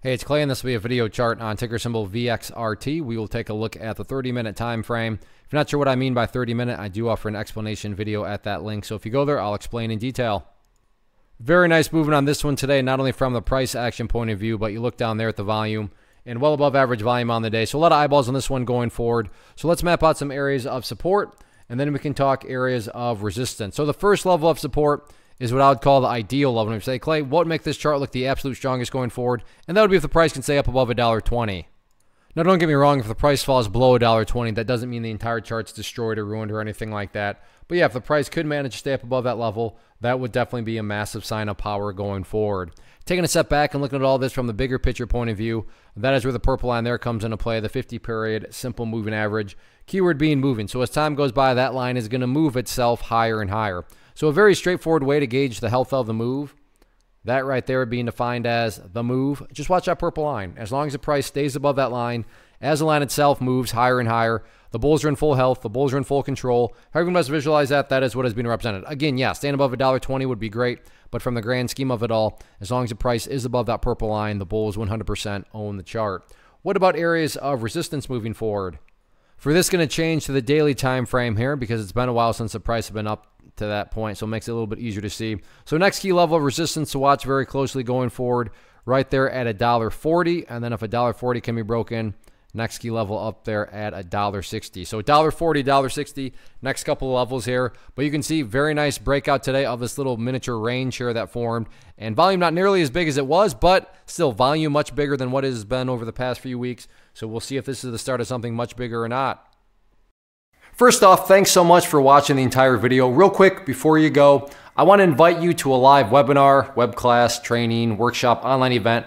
Hey, it's Clay, and this will be a video chart on ticker symbol VXRT. We will take a look at the 30-minute time frame. If you're not sure what I mean by 30-minute, I do offer an explanation video at that link. So if you go there, I'll explain in detail. Very nice movement on this one today, not only from the price action point of view, but you look down there at the volume and well above average volume on the day. So a lot of eyeballs on this one going forward. So let's map out some areas of support, and then we can talk areas of resistance. So the first level of support is what I would call the ideal level. And say, Clay, what would make this chart look the absolute strongest going forward? And that would be if the price can stay up above $1.20. Now, don't get me wrong, if the price falls below $1.20, that doesn't mean the entire chart's destroyed or ruined or anything like that. But yeah, if the price could manage to stay up above that level, that would definitely be a massive sign of power going forward. Taking a step back and looking at all this from the bigger picture point of view, that is where the purple line there comes into play, the 50 period simple moving average. Keyword being moving. So as time goes by, that line is going to move itself higher and higher. So a very straightforward way to gauge the health of the move. That right there being defined as the move. Just watch that purple line. As long as the price stays above that line, as the line itself moves higher and higher, the bulls are in full health, the bulls are in full control. However you must visualize that, that is what has been represented. Again, yeah, staying above $1.20 would be great, but from the grand scheme of it all, as long as the price is above that purple line, the bulls 100% own the chart. What about areas of resistance moving forward? For this going to change to the daily time frame here because it's been a while since the price has been up to that point, so it makes it a little bit easier to see. So next key level of resistance to watch very closely going forward, right there at a dollar forty, and then if a dollar forty can be broken, next key level up there at $1.60. So dollar forty, $1.40, $1.60, next couple levels here. But you can see very nice breakout today of this little miniature range here that formed. And volume not nearly as big as it was, but still volume much bigger than what it has been over the past few weeks. So we'll see if this is the start of something much bigger or not. First off, thanks so much for watching the entire video. Real quick, before you go, I want to invite you to a live webinar, web class, training, workshop, online event,